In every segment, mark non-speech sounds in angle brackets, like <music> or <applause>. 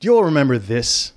Do you all remember this?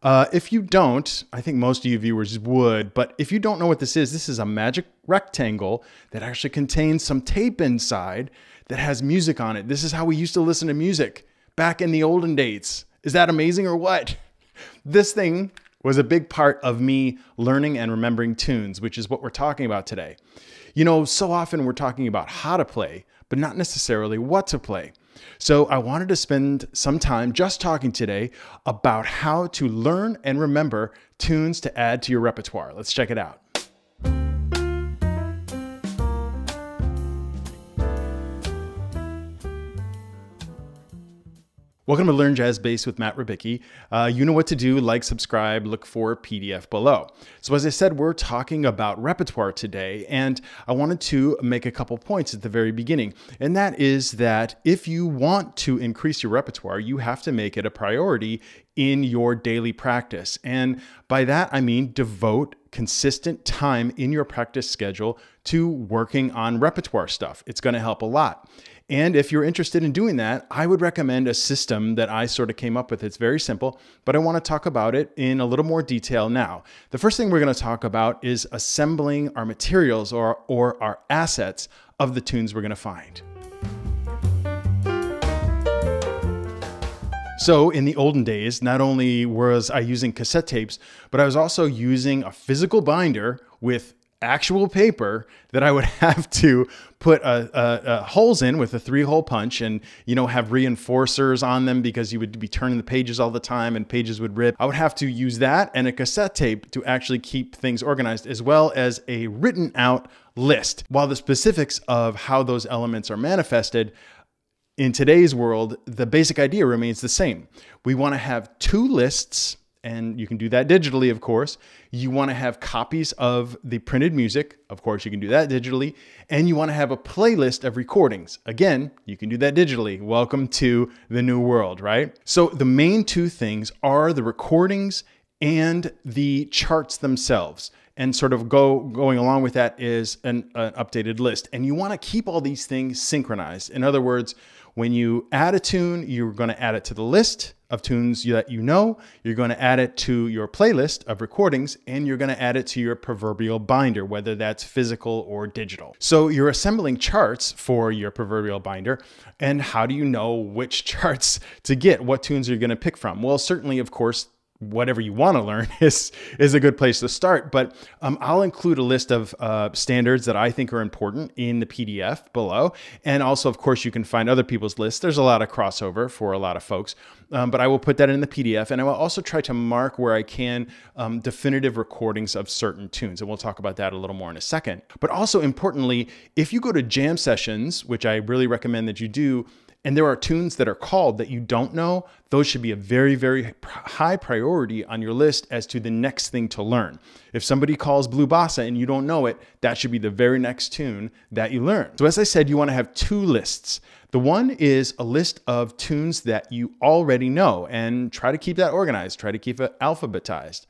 Uh, if you don't, I think most of you viewers would, but if you don't know what this is, this is a magic rectangle that actually contains some tape inside that has music on it. This is how we used to listen to music back in the olden days. Is that amazing or what? This thing was a big part of me learning and remembering tunes, which is what we're talking about today. You know, so often we're talking about how to play, but not necessarily what to play. So I wanted to spend some time just talking today about how to learn and remember tunes to add to your repertoire. Let's check it out. Welcome to Learn Jazz Bass with Matt Rybicki. Uh, you know what to do, like, subscribe, look for PDF below. So as I said, we're talking about repertoire today, and I wanted to make a couple points at the very beginning. And that is that if you want to increase your repertoire, you have to make it a priority in your daily practice. And by that, I mean devote consistent time in your practice schedule to working on repertoire stuff. It's going to help a lot. And if you're interested in doing that, I would recommend a system that I sort of came up with. It's very simple, but I want to talk about it in a little more detail now. The first thing we're going to talk about is assembling our materials or, or our assets of the tunes we're going to find. So in the olden days, not only was I using cassette tapes, but I was also using a physical binder with actual paper that I would <laughs> have to put a, a, a holes in with a three hole punch and, you know, have reinforcers on them because you would be turning the pages all the time and pages would rip. I would have to use that and a cassette tape to actually keep things organized as well as a written out list. While the specifics of how those elements are manifested in today's world, the basic idea remains the same. We want to have two lists and you can do that digitally, of course. You want to have copies of the printed music. Of course, you can do that digitally. And you want to have a playlist of recordings. Again, you can do that digitally. Welcome to the new world, right? So the main two things are the recordings and the charts themselves. And sort of go going along with that is an, an updated list. And you want to keep all these things synchronized. In other words, when you add a tune, you're going to add it to the list of tunes that you know, you're going to add it to your playlist of recordings, and you're going to add it to your proverbial binder, whether that's physical or digital. So you're assembling charts for your proverbial binder. And how do you know which <laughs> charts to get? What tunes are you going to pick from? Well, certainly, of course, whatever you want to learn <laughs> is is a good place to start. But um, I'll include a list of uh, standards that I think are important in the PDF below, and also, of course, you can find other people's lists. There's a lot of crossover for a lot of folks, um, but I will put that in the PDF, and I will also try to mark where I can um, definitive recordings of certain tunes, and we'll talk about that a little more in a second. But also importantly, if you go to jam sessions, which I really recommend that you do and there are tunes that are called that you don't know, those should be a very, very high priority on your list as to the next thing to learn. If somebody calls Blue Bossa and you don't know it, that should be the very next tune that you learn. So, as I said, you want to have two lists. The one is a list of tunes that you already know and try to keep that organized, try to keep it alphabetized.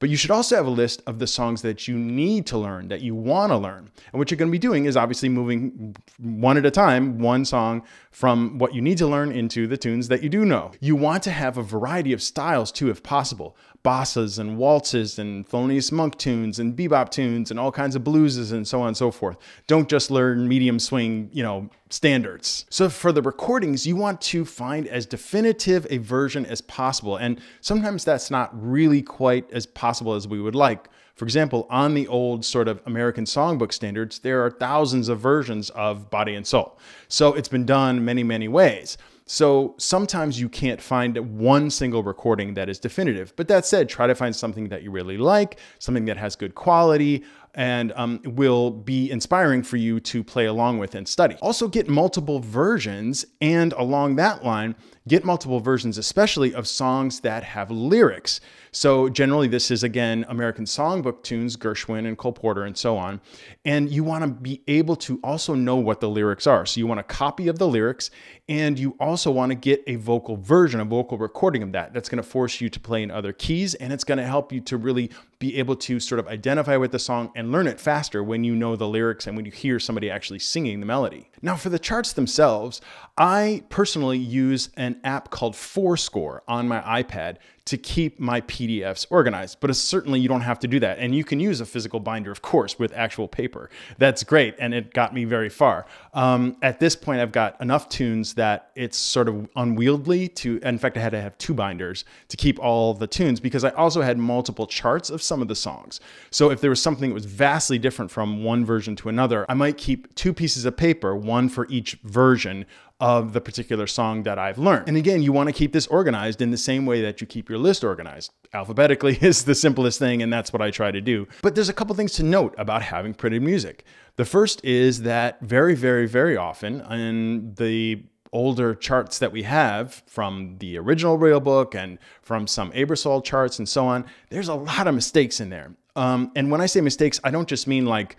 But you should also have a list of the songs that you need to learn, that you want to learn. And what you're going to be doing is obviously moving one at a time, one song from what you need to learn into the tunes that you do know. You want to have a variety of styles too, if possible bossas and waltzes and Thelonious Monk tunes and bebop tunes and all kinds of blueses and so on and so forth. Don't just learn medium swing, you know, standards. So for the recordings, you want to find as definitive a version as possible. And sometimes that's not really quite as possible as we would like. For example, on the old sort of American songbook standards, there are thousands of versions of Body and Soul. So it's been done many, many ways. So sometimes you can't find one single recording that is definitive. But that said, try to find something that you really like, something that has good quality, and um, will be inspiring for you to play along with and study. Also, get multiple versions, and along that line, get multiple versions, especially of songs that have lyrics. So generally this is again American songbook tunes, Gershwin and Cole Porter and so on. And you want to be able to also know what the lyrics are. So you want a copy of the lyrics and you also want to get a vocal version, a vocal recording of that. That's going to force you to play in other keys and it's going to help you to really be able to sort of identify with the song and and learn it faster when you know the lyrics and when you hear somebody actually singing the melody. Now, for the charts themselves, I personally use an app called forScore on my iPad to keep my PDFs organized. But certainly you don't have to do that. And you can use a physical binder, of course, with actual paper. That's great. And it got me very far. Um, at this point, I've got enough tunes that it's sort of unwieldy to, in fact, I had to have two binders to keep all the tunes because I also had multiple charts of some of the songs. So if there was something that was vastly different from one version to another, I might keep two pieces of paper, one for each version of the particular song that I've learned. And again, you want to keep this organized in the same way that you keep your list organized. Alphabetically <laughs> is the simplest thing, and that's what I try to do. But there's a couple things to note about having printed music. The first is that very, very, very often in the older charts that we have from the original real book and from some Aebersold charts and so on, there's a lot of mistakes in there. Um, and when I say mistakes, I don't just mean like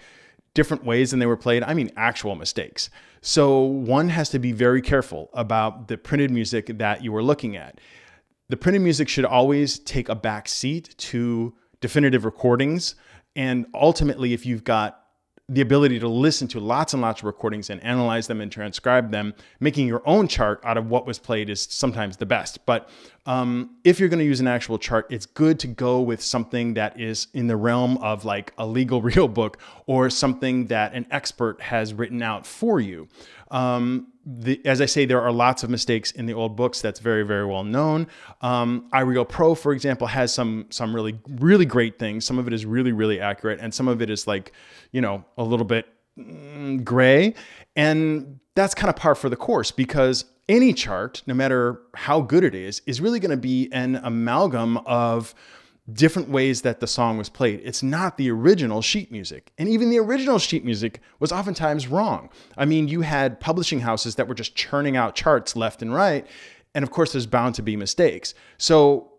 different ways than they were played. I mean actual mistakes. So one has to be very careful about the printed music that you are looking at. The printed music should always take a back seat to definitive recordings. And ultimately, if you've got the ability to listen to lots and lots of recordings and analyze them and transcribe them, making your own chart out of what was played is sometimes the best. But um, if you're going to use an actual chart, it's good to go with something that is in the realm of like a legal <laughs> real book or something that an expert has written out for you. Um, the, as I say, there are lots of mistakes in the old books. That's very, very well known. Um, iReal Pro, for example, has some some really, really great things. Some of it is really, really accurate, and some of it is like, you know, a little bit mm, gray. And that's kind of par for the course because any chart, no matter how good it is, is really going to be an amalgam of different ways that the song was played. It's not the original sheet music. And even the original sheet music was oftentimes wrong. I mean, you had publishing houses that were just churning out charts left and right. And of course, there's bound to be mistakes. So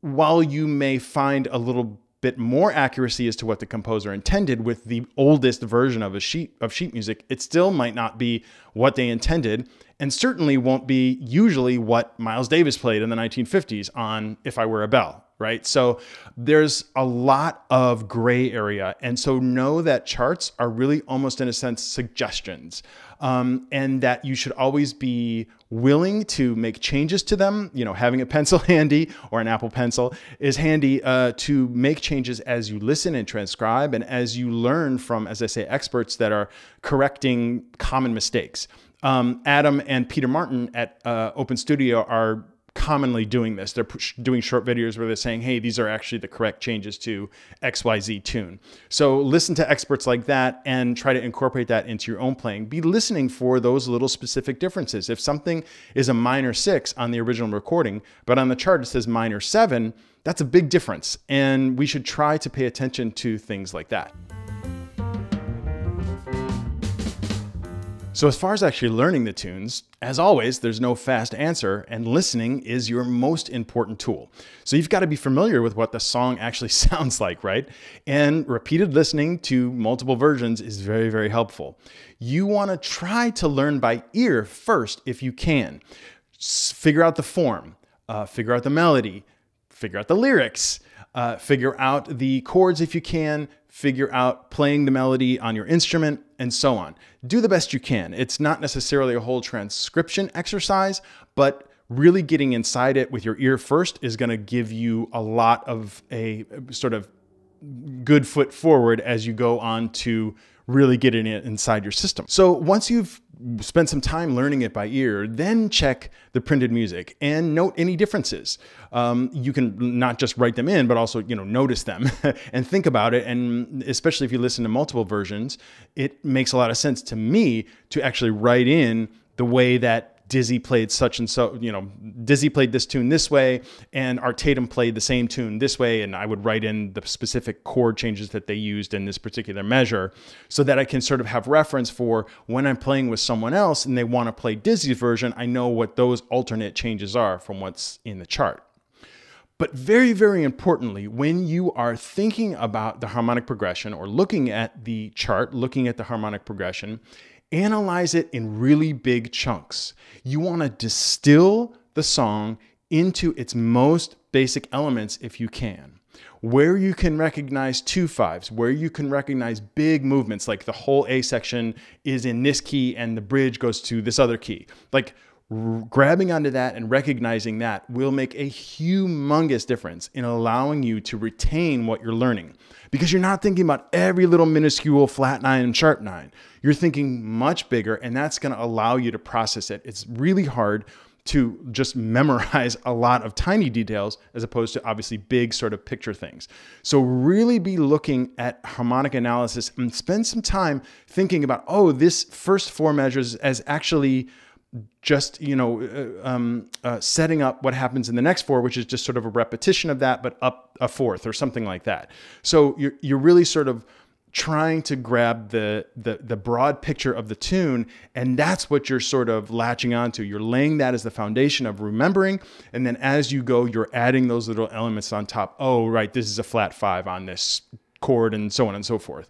while you may find a little bit more accuracy as to what the composer intended with the oldest version of a sheet of sheet music, it still might not be what they intended and certainly won't be usually what Miles Davis played in the 1950s on If I Were a Bell right? So there's a lot of gray area. And so know that charts are really almost in a sense suggestions. Um, and that you should always be willing to make changes to them. You know, having a pencil <laughs> handy or an Apple Pencil is handy uh, to make changes as you listen and transcribe and as you learn from, as I say, experts that are correcting common mistakes. Um, Adam and Peter Martin at uh, Open Studio are commonly doing this. They're doing short videos where they're saying, hey, these are actually the correct changes to XYZ tune. So listen to experts like that and try to incorporate that into your own playing. Be listening for those little specific differences. If something is a minor six on the original recording, but on the chart it says minor seven, that's a big difference. And we should try to pay attention to things like that. So, as far as actually learning the tunes, as always, there's no fast answer, and listening is your most important tool. So, you've got to be familiar with what the song actually <laughs> sounds like, right? And repeated listening to multiple versions is very, very helpful. You want to try to learn by ear first if you can. Figure out the form, uh, figure out the melody, figure out the lyrics, uh, figure out the chords if you can, figure out playing the melody on your instrument, and so on. Do the best you can. It's not necessarily a whole transcription exercise, but really getting inside it with your ear first is going to give you a lot of a sort of good foot forward as you go on to really getting it inside your system. So once you've spend some time learning it by ear, then check the printed music and note any differences. Um, you can not just write them in, but also you know notice them <laughs> and think about it. And especially if you listen to multiple versions, it makes a lot of sense to me to actually write in the way that Dizzy played such and so, you know, Dizzy played this tune this way, and Art Tatum played the same tune this way, and I would write in the specific chord changes that they used in this particular measure so that I can sort of have reference for when I'm playing with someone else and they want to play Dizzy's version, I know what those alternate changes are from what's in the chart. But very, very importantly, when you are thinking about the harmonic progression or looking at the chart, looking at the harmonic progression, analyze it in really big chunks. You want to distill the song into its most basic elements if you can. where you can recognize two fives, where you can recognize big movements, like the whole A section is in this key and the bridge goes to this other key. Like grabbing onto that and recognizing that will make a humongous difference in allowing you to retain what you're learning because you're not thinking about every little minuscule flat nine and sharp nine. You're thinking much bigger, and that's going to allow you to process it. It's really hard to just memorize a lot of tiny details as opposed to obviously big sort of picture things. So really be looking at harmonic analysis and spend some time thinking about, oh, this first four measures as actually just you know uh, um, uh, setting up what happens in the next four which is just sort of a repetition of that but up a fourth or something like that. So you're, you're really sort of trying to grab the, the the broad picture of the tune and that's what you're sort of latching onto. You're laying that as the foundation of remembering and then as you go you're adding those little elements on top. Oh right this is a flat five on this chord and so on and so forth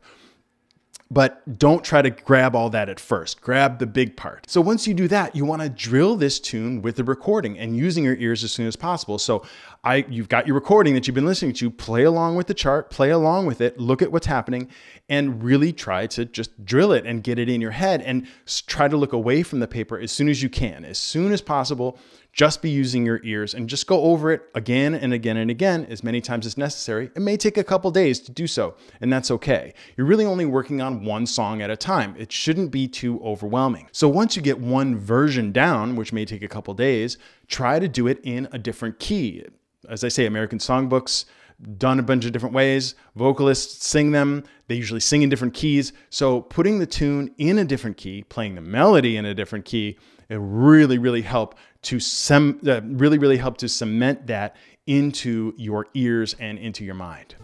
but don't try to grab all that at first. Grab the big part. So once you do that, you want to drill this tune with the recording and using your ears as soon as possible. So I you've got your recording that you've been listening to, play along with the chart, play along with it, look at what's happening and really try to just drill it and get it in your head and try to look away from the paper as soon as you can. As soon as possible, just be using your ears and just go over it again and again and again as many times as necessary. It may take a couple days to do so, and that's okay. You're really only working on one song at a time. It shouldn't be too overwhelming. So once you get one version down, which may take a couple days, try to do it in a different key. As I say, American songbooks, done a bunch of different ways. Vocalists sing them. They usually sing in different keys. So putting the tune in a different key, playing the melody in a different key, it really, really help to sem- uh, really, really help to cement that into your ears and into your mind.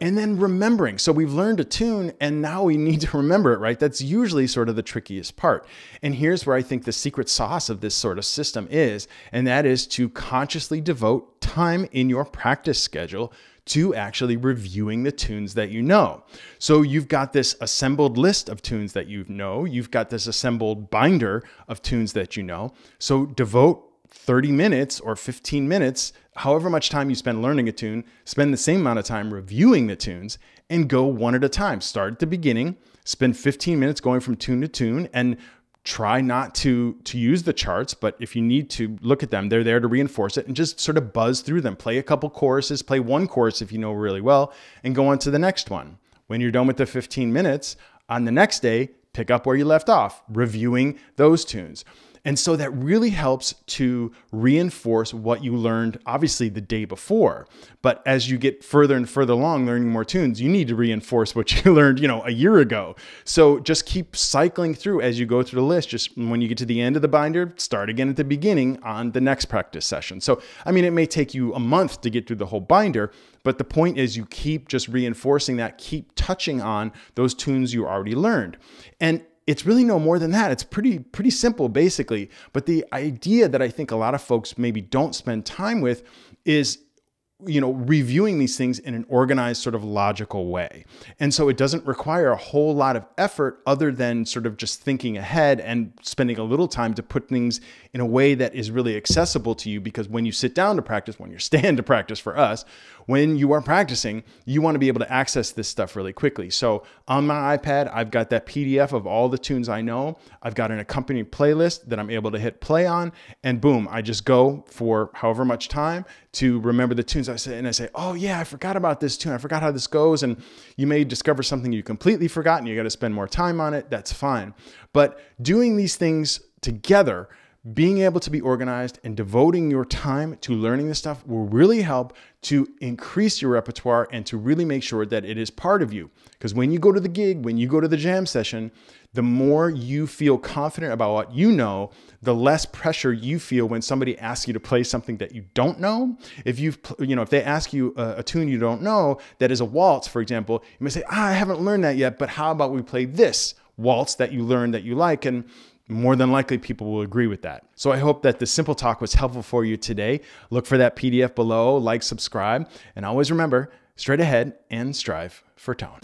And then remembering. So we've learned a tune and now we need to <laughs> remember it, right? That's usually sort of the trickiest part. And here's where I think the secret sauce of this sort of system is, and that is to consciously devote time in your practice schedule to actually reviewing the tunes that you know. So you've got this assembled list of tunes that you know, you've got this assembled binder of tunes that you know. So devote 30 minutes or 15 minutes, however much time you spend learning a tune, spend the same amount of time reviewing the tunes and go one at a time. Start at the beginning, spend 15 minutes going from tune to tune and try not to to use the charts but if you need to look at them they're there to reinforce it and just sort of buzz through them. Play a couple choruses play one chorus if you know really well and go on to the next one. When you're done with the 15 minutes on the next day pick up where you left off reviewing those tunes and so that really helps to reinforce what you learned, obviously, the day before. But as you get further and further along learning more tunes, you need to reinforce what <laughs> you learned, you know, a year ago. So just keep cycling through as you go through the list. Just when you get to the end of the binder, start again at the beginning on the next practice session. So, I mean, it may take you a month to get through the whole binder, but the point is you keep just reinforcing that, keep touching on those tunes you already learned. And it's really no more than that. It's pretty pretty simple basically. But the idea that I think a lot of folks maybe don't spend time with is you know, reviewing these things in an organized, sort of logical way. And so it doesn't require a whole lot of effort other than sort of just thinking ahead and spending a little time to put things in a way that is really accessible to you. Because when you sit down to practice, when you're <laughs> stand to practice for us, when you are practicing, you want to be able to access this stuff really quickly. So on my iPad, I've got that PDF of all the tunes I know. I've got an accompanying playlist that I'm able to hit play on, and boom, I just go for however much time to remember the tunes. I say, and I say, oh yeah, I forgot about this tune. I forgot how this goes. And you may discover something you completely forgot and you got to spend more time on it. That's fine. But doing these things together, being able to be organized and devoting your time to learning this stuff will really help to increase your repertoire and to really make sure that it is part of you. Because when you go to the gig, when you go to the jam session, the more you feel confident about what you know, the less pressure you feel when somebody asks you to play something that you don't know. If you've, you know, if they ask you a, a tune you don't know that is a waltz, for example, you may say, ah, I haven't learned that yet, but how about we play this waltz that you learned that you like? And more than likely people will agree with that. So I hope that the simple talk was helpful for you today. Look for that PDF below, like, subscribe, and always remember straight ahead and strive for tone.